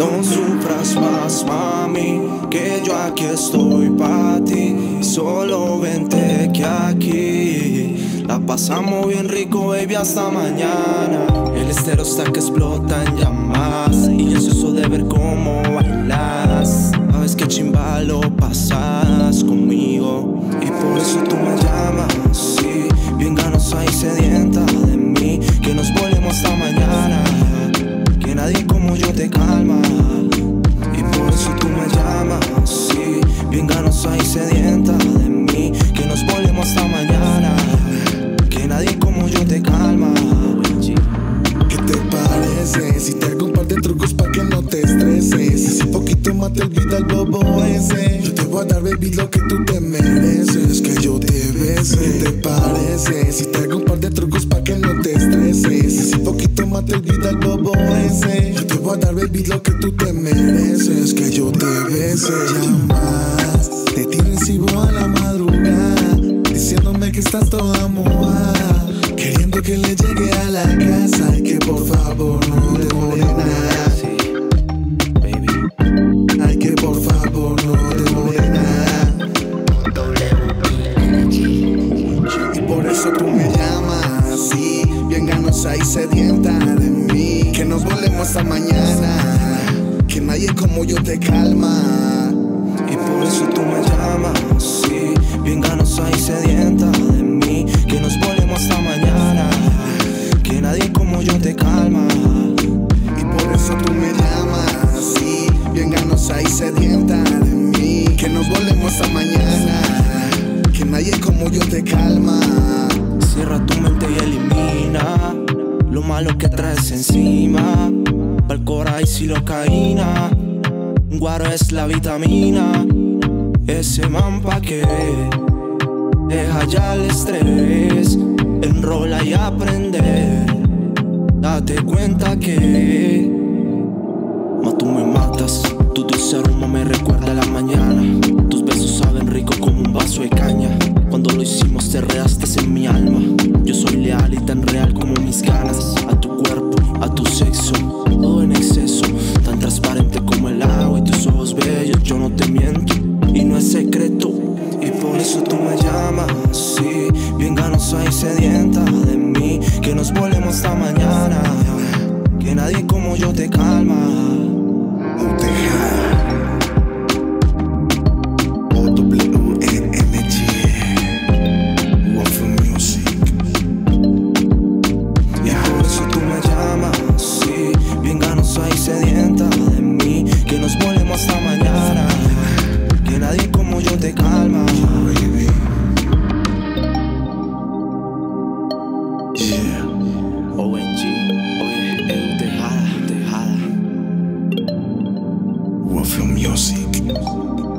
No sufras más, mami, que yo aquí estoy para ti. Solo vente que aquí la pasamos bien rico, baby, hasta mañana. El estero está que explota en llamas y eso eso de ver cómo bailas. Sabes que chimba lo pasas conmigo y por eso tú me llamas. Sí, bien ganosa y sedienta te calma. Y por eso tú me llamas, sí, bien ganosa y sedienta de mí, que nos volvemos hasta mañana. Que nadie como yo te calma. ¿Qué te parece? Si te hago un par de trucos pa' que no te estreses Si poquito más te olvida el bobo ese Yo te voy a dar, baby, lo que tú te mereces Que yo te bese ¿Qué te parece? Si te hago tú te mereces Que yo te bese Llamas, de ti recibo a la madrugada Diciéndome que estás toda mojada Queriendo que le llegue a la casa y que por favor no demore nada. Ay, que por favor no demore nada. Y por eso tú me llamas, sí, bien ganosa y sedienta de mí. Que nos volvemos hasta mañana, que nadie como yo te calma. Y por eso tú me llamas, sí, bien ganosa y sedienta de mí, que nos volvemos hasta mañana, que nadie como yo te calma. Y por eso tú me llamas, sí, bien ganosa y sedienta de mí. Que nos volvemos hasta mañana, que nadie como yo te calma. Cierra tu mente y elimina lo malo que traes encima. Pa'l cora y silocaína, guaro es la vitamina. Ese man pa' que deja ya el estrés, enrola y aprender. Date cuenta que Ma tú me matas, tu dulce aroma me recuerda a la mañana. Tus besos saben rico como un vaso de caña. Cuando lo hicimos te reaste ansiosa y sedienta de mí. Que nos volvemos hasta mañana. Que nadie como yo te calma. y sedienta de mí Que nos volvemos hasta mañana Que nadie como yo te calma Yeah. Music.